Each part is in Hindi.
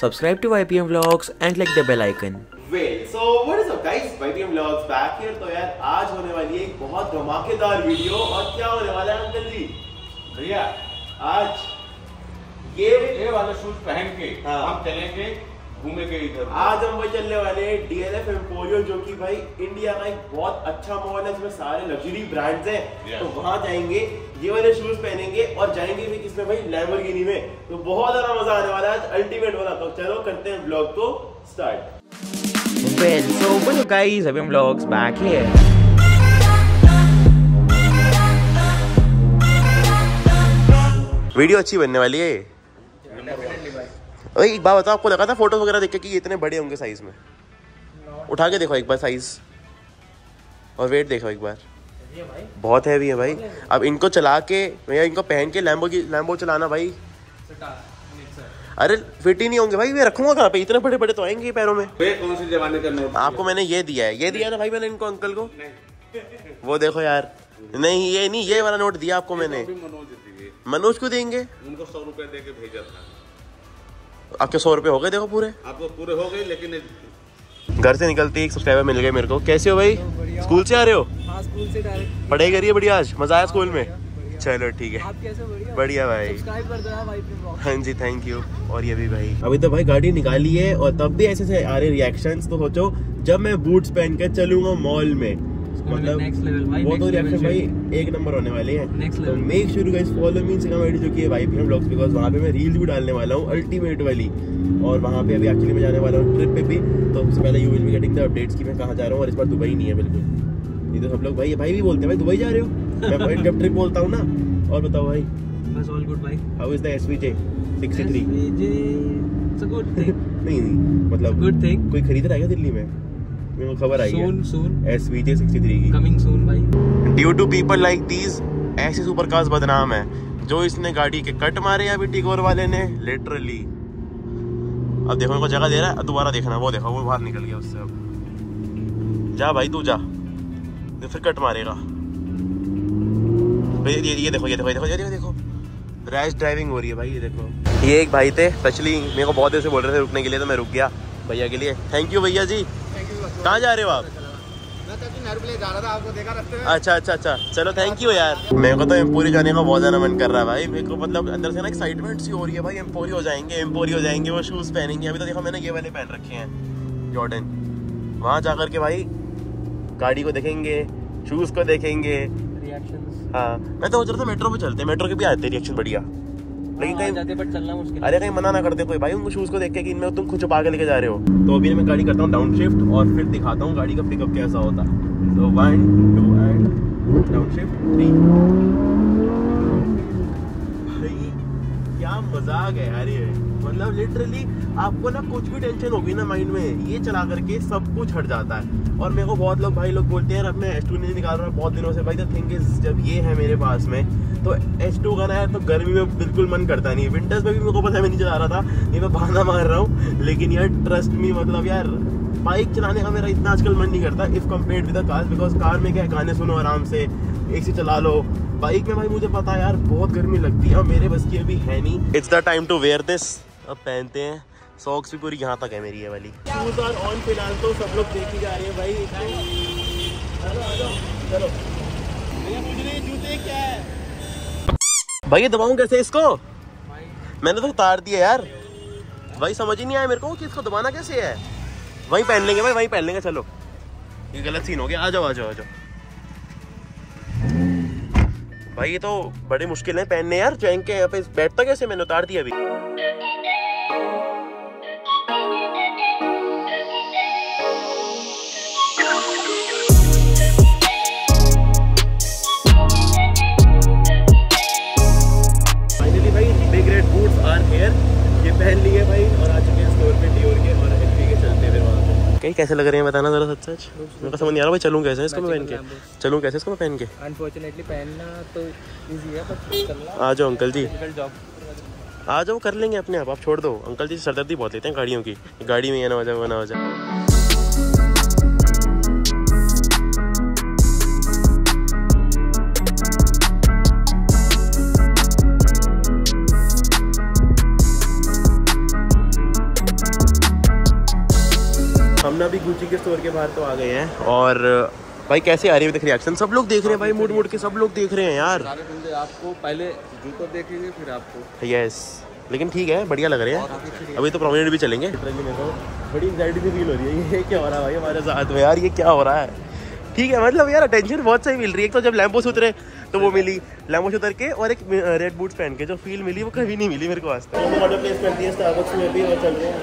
Subscribe to YPM Vlogs and click the bell icon. Well so what is up guys YPM vlogs back here तो यार आज होने वाली है एक बहुत धमाकेदार वीडियो और क्या होने वाला है अंकल जी भैया आज ये ये वाले शूज़ पहन के हाँ। हम चलेंगे घूमेंगे इधर। आज हम वही चलने वाले हैं डीएलएफ एम्पोरियो जो कि भाई इंडिया का एक बहुत अच्छा मॉल है जिसमें सारे लग्जरी ब्रांड्स हैं। तो वहाँ जाएँगे ये वाले शूज़ पहनेंगे और जाएँगे भी किसमें भाई? लैम्बोर्गिनी में। तो बहुत ज़्यादा मज़ा आने वाला है अल्टीमेट वाला। तो चलो करते हैं ब्लॉग को start Well, so up guys, YPM Vlogs back here. Video अच्छी बनने वाली है ओए एक बात बताओ आपको लगा था फ़ोटो वगैरह देख के कि ये इतने बड़े होंगे साइज़ में? उठा के देखो एक बार साइज़ और वेट देखो एक बार। बहुत हैवी है भाई। अब इनको चला के या इनको पहन के लैम्बो की लैम्बो चलाना भाई। अरे फिट ही नहीं होंगे भाई। मैं रखूँगा कहाँ पे? इतने बड़े बड़े तो आएँगे पैरों में। वे कौन से जमाने का नोट आपको मैंने ये दिया है। ये दिया ना भाई मैंने इनको अंकल को। वो देखो यार। नहीं ये नहीं ये वाला नोट दिया आपको मैंने। मनोज मनोज को देंगे? उनको सौ रुपए दे के भेजा था। आपके सौ रुपये हो गए देखो पूरे। आपको पूरे हो गए लेकिन घर से निकलती एक सब्सक्राइबर मिल गए मेरे को। कैसे हो भाई? स्कूल से आ रहे हो? हाँ स्कूल से डायरेक्ट पढ़ाई करिए बढ़िया आज? मज़ा आया स्कूल में? चलो ठीक है। बढ़िया। बढ़िया भाई। सब्सक्राइब कर दो भाई पे हाँ जी थैंक यू और ये भी भाई। अभी तो भाई गाड़ी निकाली है और तब भी ऐसे से आ रहे रिएक्शंस तो सोचो जब मैं बूट्स पहन कर चलूँगा मॉल में मतलब वो तो रिएक्शन भाई एक नंबर होने वाले हैं। तो make sure guys follow me Instagram ID जो कि है भाई पीएम ब्लॉग्स बिकॉज़ वहाँ पे मैं रील्स भी डालने वाला हूँ अल्टीमेट वाली। और वहाँ पे अभी एक्चुअली मैं जाने वाला हूँ ट्रिप पे भी। तो सबसे पहले you will be getting the updates कि मैं कहाँ जा रहा हूँ और इस बार दुबई नहीं है बिल्कुल। ये तो सब लोग भाई भाई भी बोलते हैं भाई दुबई जा रहे हो? मैं भाई जब ट्रिप बोलता हूँ ना और बताओ भाई। बस ऑल गुड भाई। How is the SVJ 63 SVJ it's a good thing नहीं नहीं मतलब गुड थिंग कोई खरीद रहा है क्या दिल्ली में? मेरे को खबर आई है। Soon soon S V J sixty three की। कमिंग सून भाई। Due to people like these ऐसे सुपर कार्स बदनाम है जो इसने गाड़ी के कट मारे अभी टिगोर वाले ने लिटरली अब देखो मेरे को जगह दे रहा है दोबारा देखना वो देखो वो बाहर निकल गया उससे अब। जा भाई तू जा। फिर कट मारेगा। भाई ये ये देखो ये देखो ये देखो ये देखो देखो। रैश ड्राइविंग हो रही है भाई ये देखो। ये एक भाई थे स्पेशली मेरे को बहुत देर से बोल रहे थे रुकने के लिए तो मैं रुक गया भैया के लिए। थैंक यू भैया जी। कहाँ जा रहे हो आप? अच्छा अच्छा अच्छा। चलो थैंक यू यार। मेरे को तो एम्पोरी जाने का बहुत ज़्यादा मन कर रहा है भाई। मेरे को मतलब अंदर से ना एक्साइटमेंट सी हो रही है भाई। एम्पोरी हो जाएँगे एम्पोरी हो जाएँगे वो शूज़ पहनेंगे। अभी तो देखो मैंने ये वाले पहन रखे हैं जॉर्डन वहाँ जा करके भाई गाड़ी को देखेंगे शूज़ को देखेंगे। हाँ मैं तो सोच रहा था मेट्रो पे चलते मेट्रो के भी आते रिएक्शन बढ़िया। लेकिन कहीं जाते बट चलना मुश्किल अरे कहीं मना ना करते कोई। भाई उनको शूज़ को देख के कि इनमें तुम खुद छुपा के लेके जा रहे हो। तो अभी मैं गाड़ी करता हूँ डाउन शिफ्ट और फिर दिखाता हूँ गाड़ी का पिकअप कैसा होता। तो one two and down shift three भाई क्या मज़ाक है यार ये। मतलब लिटरली आपको ना कुछ भी टेंशन होगी ना माइंड में ये चला करके सब कुछ हट जाता है। और मेरे को बहुत लोग भाई लोग बोलते हैं अब मैं एच टू नहीं निकाल रहा हूँ बहुत दिनों से। भाई द थिंग इज़ जब ये है मेरे पास में तो एच टू का ना यार तो गर्मी में बिल्कुल मन करता नहीं विंटर्स में भी मेरे को पता है मैं नहीं चला रहा था ये मैं बहाना मार रहा हूँ। लेकिन यार ट्रस्ट मी मतलब यार बाइक चलाने का मेरा इतना आजकल मन नहीं करता if compare with car because car में क्या है, गाने सुनो आराम से एसी चला लो। बाइक में भाई मुझे पता है यार बहुत गर्मी लगती है और मेरे बस की अभी है नहीं। It's the time to wear this अब पहनते हैं। सॉक्स भी पूरी यहाँ तक है मेरी ये वाली। शूज़ और ऑन फ़िलहाल तो सब लोग देखी जा रहे हैं भाई। चलो चलो हैं जूते क्या है? भाई दबाऊं कैसे इसको? मैंने तो उतार दिया यार। भाई समझ ही नहीं आया मेरे को कि इसको दबाना कैसे है। वहीं पहन लेंगे भाई वहीं पहन लेंगे चलो। ये गलत सीन हो गया। आ जाओ आ जाओ आ जाओ। भाई ये तो बड़े मुश्किल है पहनने यार। चैन के यहाँ पे बैठता कैसे? मैंने उतार दिया अभी। आर हेयर ये पहन लिए भाई और आ चुके हैं स्टोर पे डियोर के और एल के चलते हैं फिर वहाँ पे। कहीं कैसे लग रहे हैं बताना जरा सच सच मेरे को समझ नहीं आ रहा भाई चलूँ कैसे इसको मैं पहन के? चलूँ कैसे इसको मैं पहन के? अनफॉर्चुनेटली पहनना तो इजी है पर आ जाओ अंकल जी। आ जाओ कर लेंगे अपने आप। आप छोड़ दो। अंकल जी सरदर्दी बहुत लेते हैं गाड़ियों की। गाड़ी में ये ना हो जाए वो ना हो जाए गुची के स्टोर के बाहर तो आ गए हैं। और भाई कैसे आ रही है देख रिएक्शन सब लोग देख रहे हैं भाई मूड मूड के सब लोग देख रहे हैं यार। सारे बंदे आपको पहले जूतो देखेंगे फिर आपको। यस लेकिन ठीक है बढ़िया लग रहे हैं। अभी तो प्रोमिनेंट भी चलेंगे। बड़ी एंगजाइटी सी फील हो रही है। ये क्या हो रहा है भाई हमारे साथ में? यार ये क्या हो रहा है? ठीक है मतलब यार अटेंशन बहुत सही मिल रही है। एक तो जब लैम्बो से उतरे तो वो मिली। लैम्बो से उतर के और एक रेड बूट्स पहन के जो फील मिली वो कभी नहीं मिली मेरे को आज तक ऑर्डर प्लेस कर दिया स्टारबक्स में भी और चल रहे हैं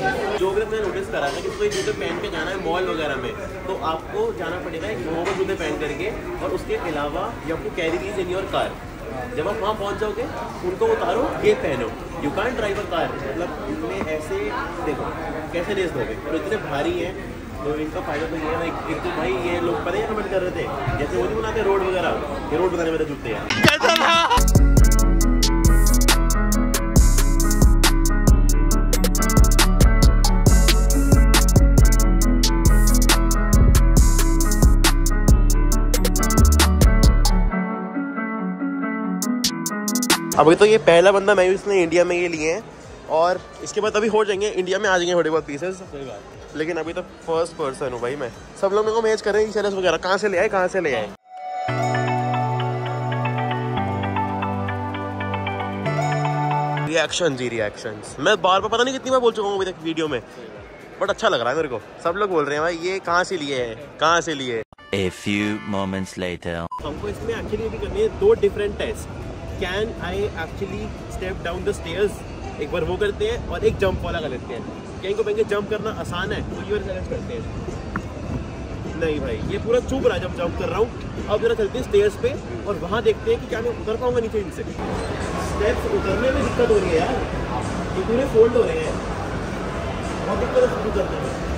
जो भी मैंने नोटिस करा था कि कोई जूते पहन के जाना है मॉल वगैरह में तो आपको जाना पड़ेगा एक नॉर्मल जूते पहन करके और उसके अलावा ये आपको carry these in your car जब आप वहाँ पहुँच जाओगे, उनको उतारो, ये पहनो. You can drive a car मतलब इतने ऐसे, देखो, कैसे रेस दोगे? और इतने भारी हैं तो इनका फ़ायदा तो ये है एक तो भाई ये लोग पहले कमेंट कर रहे थे? जैसे वो नहीं बनाते रोड वगैरह, ये रोड बनाने मेरे जूते हैं। अभी तो ये पहला बंदा मैं इसने इंडिया में ये लिए हैं। और इसके बाद अभी हो जाएँगे इंडिया में आ जाएँगे थोड़े बहुत पीसेस लेकिन अभी तक फ़र्स्ट पर्सन हूँ भाई मैं। सब लोग मेरे को मैच कर रहे हैं चैनल्स वगैरह। कहाँ से ले आए कहाँ से ले आए? रिएक्शन जी रिएक्शन मैं बार बार पता नहीं कितनी बार बोल चुका हूँ अभी तक वीडियो में। बट अच्छा लग रहा है मेरे को। सब लोग बोल रहे हैं भाई ये कहाँ से लिए है? कहाँ से लिए A few moments later. हमको इसमें एक्चुअली भी करनी है दो different test can I actually step down the stairs एक बार वो करते हैं और एक जंप वाला कर लेते हैं। कहीं को कहेंगे जंप करना आसान है तो ये वाला challenge करते हैं। नहीं भाई, ये पूरा चुप रहा जब जंप कर रहा हूँ। अब जरा चलते हैं स्टेयर्स पे और वहाँ देखते हैं कि क्या मैं उतर पाऊँगा नीचे इनसे। स्टेप्स उतरने में दिक्कत हो रही है यार। ये पूरे फोल्ड हो रहे हैं। बहुत दिक्कत उतरने में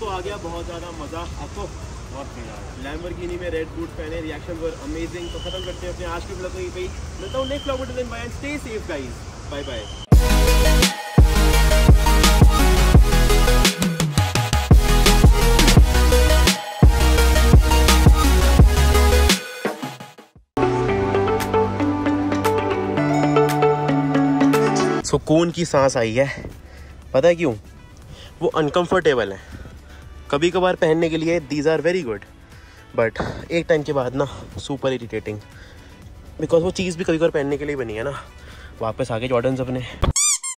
तो आ गया बहुत ज़्यादा मज़ा। आपको बहुत मज़ा लैम्बोर्गिनी में रेड बूट पहने रिएक्शन वर अमेजिंग तो खत्म करते हैं अपने आज के ब्लॉग को यहीं मिलता हूँ नेक्स्ट ब्लॉग में bye stay safe guys bye bye सुकून की सांस आई है? पता है क्यों? वो अनकंफर्टेबल है। कभी कभार पहनने के लिए these are very good but एक टाइम के बाद ना सुपर इरीटेटिंग बिकॉज़ वो चीज़ भी कभी कभार पहनने के लिए बनी है ना। वापस आके जॉर्डन्स अपने।